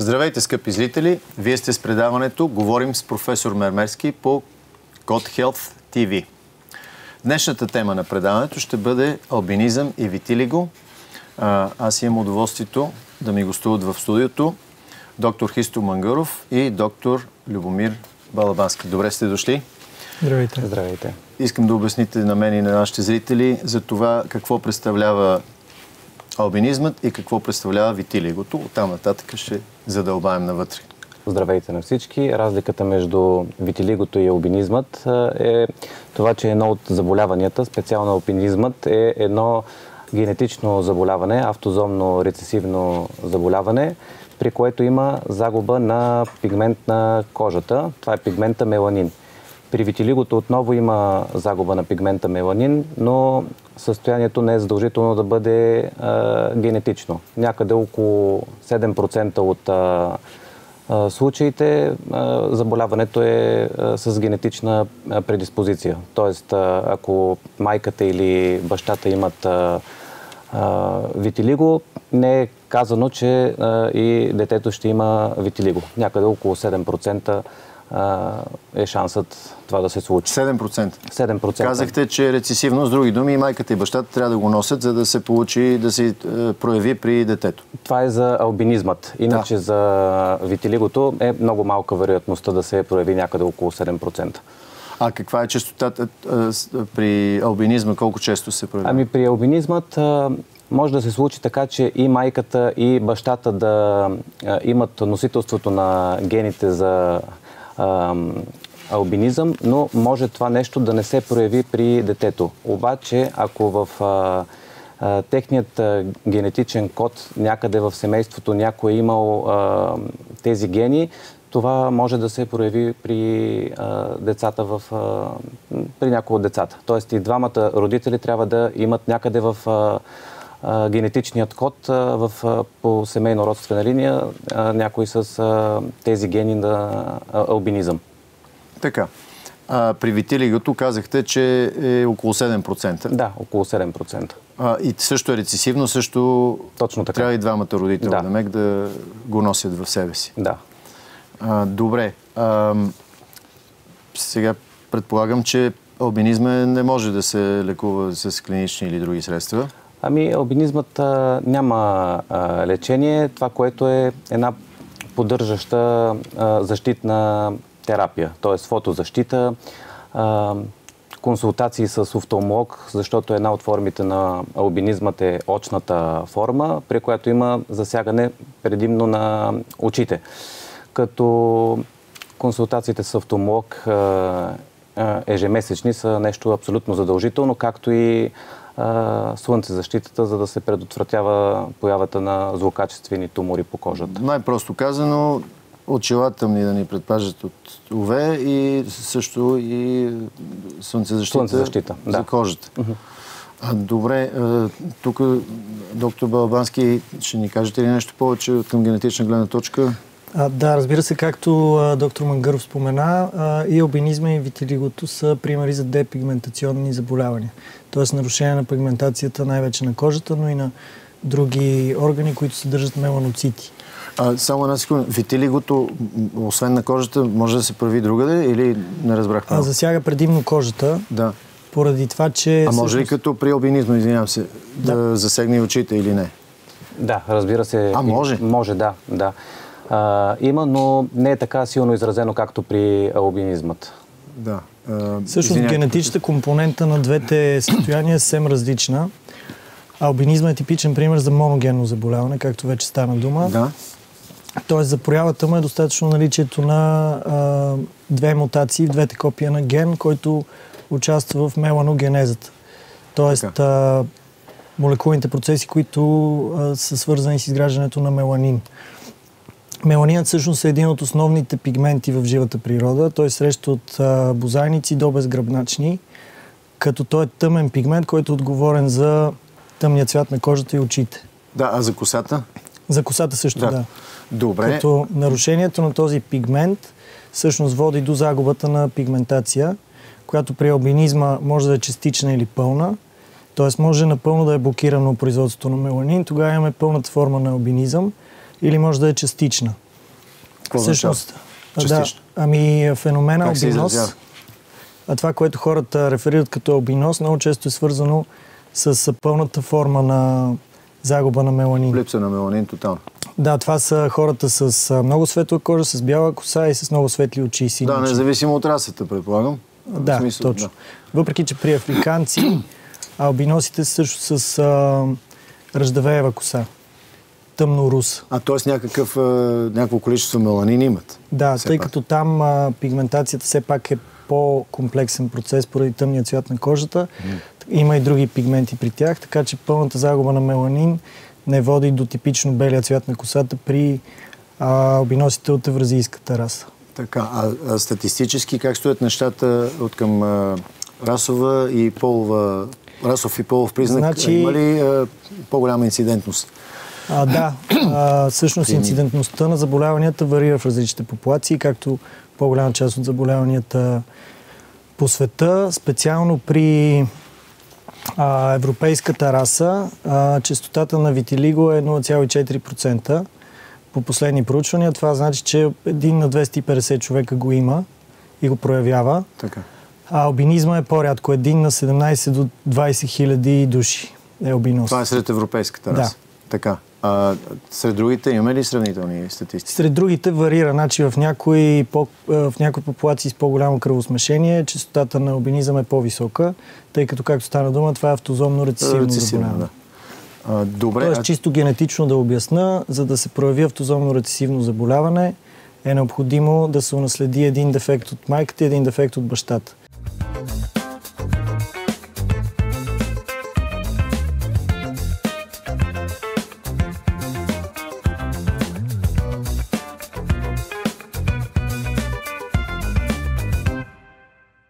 Здравейте, скъпи зрители! Вие сте с предаването Говорим с професор Мермерски по God Health TV. Днешната тема на предаването ще бъде албинизъм и витилиго. Аз имам удоволствието да ми гостуват в студиото доктор Хисто Мангаров и доктор Любомир Балабански. Добре сте дошли. Здравейте. Здравейте. Искам да обясните на мен и на нашите зрители за това какво представлява албинизмът и какво представлява витилигото. Оттам нататък ще задълбаем навътре. Здравейте на всички. Разликата между витилигото и албинизмът е това, че едно от заболяванията, специално албинизмът, е едно генетично заболяване, автозомно рецесивно заболяване, при което има загуба на пигмент на кожата. Това е пигмента меланин. При витилигото отново има загуба на пигмента меланин, но състоянието не е задължително да бъде а, генетично. Някъде около 7% от а, а, случаите а, заболяването е а, с генетична предиспозиция. Тоест, а, ако майката или бащата имат а, а, витилиго, не е казано, че а, и детето ще има витилиго. Някъде около 7% е шансът това да се случи. 7%? 7%. Казахте, че е рецесивно. С други думи, и майката и бащата трябва да го носят, за да се получи, да се е, прояви при детето. Това е за албинизмът. Иначе да. за витилигото е много малка вероятността да се прояви някъде около 7%. А каква е частотата при албинизма? Колко често се проявява? Ами при албинизмът може да се случи така, че и майката, и бащата да имат носителството на гените за албинизъм, но може това нещо да не се прояви при детето. Обаче, ако в а, а, техният а, генетичен код някъде в семейството някой е имал а, тези гени, това може да се прояви при а, децата в, а, при някои от децата. Тоест и двамата родители трябва да имат някъде в а, а, генетичният код а, в, а, по семейно-родствена линия а, някой с а, тези гени на а, албинизъм. Така. А, при витилигото казахте, че е около 7%. Да, около 7%. А, и също е рецесивно, също Точно така. трябва и двамата родители да. мек да го носят в себе си. Да. А, добре. А, сега предполагам, че албинизма не може да се лекува с клинични или други средства. Ами, албинизмът а, няма а, лечение. Това, което е една поддържаща а, защитна терапия, т.е. фотозащита, а, консултации с офталмолог, защото една от формите на албинизмът е очната форма, при която има засягане предимно на очите. Като консултациите с офталмолог ежемесечни са нещо абсолютно задължително, както и слънцезащитата, за да се предотвратява появата на злокачествени тумори по кожата. Най-просто казано, очилата ми да ни предпажат от УВ и също и слънцезащита, слънцезащита за да. кожата. А, добре, тук доктор Балабански, ще ни кажете ли нещо повече към генетична гледна точка? А, да, разбира се, както а, доктор Мангаров спомена, а, и албинизма и витилигото са примери за депигментационни заболявания. Тоест нарушение на пигментацията най-вече на кожата, но и на други органи, които съдържат меланоцити. А, само една секунда. Витилигото, освен на кожата, може да се прави другаде или не разбрах А, засяга предимно кожата. Да. Поради това, че... А може ли като при албинизма, извинявам се, да, да засегне очите или не? Да, разбира се. А, може? Може, да, да. А, има, но не е така силно изразено, както при албинизмът. Да. Също генетичната компонента на двете състояния е съвсем различна. Албинизма е типичен пример за моногенно заболяване, както вече стана дума. Да. Тоест за проявата му е достатъчно наличието на а, две мутации двете копия на ген, който участва в меланогенезата. Тоест а, молекулните процеси, които а, са свързани с изграждането на меланин. Меланинът всъщност е един от основните пигменти в живата природа. Той е среща от бозайници до безгръбначни, като той е тъмен пигмент, който е отговорен за тъмния цвят на кожата и очите. Да, а за косата? За косата също, да. да. Добре. Като нарушението на този пигмент всъщност води до загубата на пигментация, която при албинизма може да е частична или пълна. Тоест може напълно да е блокирано производството на меланин, тогава имаме пълната форма на албинизъм или може да е частична. Какво? Всъщност, да, ами феномена Как изразява? а това, което хората реферират като албинос, много често е свързано с пълната форма на загуба на меланин. Липса на меланин тотално. Да, това са хората с много светла кожа, с бяла коса и с много светли очи и сини Да, независимо от расата, предполагам. Да, смисъл, точно. Въпреки, че при африканци албиносите също с а, ръждавеева коса. Тъмно рус. А т.е. някакъв, някакво количество меланин имат. Да, Все тъй пак. като там а, пигментацията все пак е по-комплексен процес поради тъмния цвят на кожата. Има и други пигменти при тях, така че пълната загуба на меланин не води до типично белия цвят на косата при а, албиносите от евразийската раса. Така, а, а статистически как стоят нещата от към а, расова и полова, расов и полов признак? Значи- Има ли а, по-голяма инцидентност? А, да, а, всъщност инцидентността на заболяванията варира в различните популации, както по-голяма част от заболяванията по света. Специално при а, европейската раса, а, частотата на витилиго е 0,4%. По последни проучвания това значи, че един на 250 човека го има и го проявява. Така. А албинизма е по-рядко. Един на 17 до 20 хиляди души е албинос. Това е сред европейската Да. раса. Така. А, сред другите имаме ли сравнителни статистики? Сред другите варира. Значи в някои, по, е, в някои популации с по-голямо кръвосмешение частотата на албинизъм е по-висока, тъй като, както стана дума, това е автозомно рецесивно Рецесивно, заболяване. да. А, добре, Тоест, а, чисто генетично да обясна, за да се прояви автозомно рецесивно заболяване, е необходимо да се унаследи един дефект от майката и един дефект от бащата.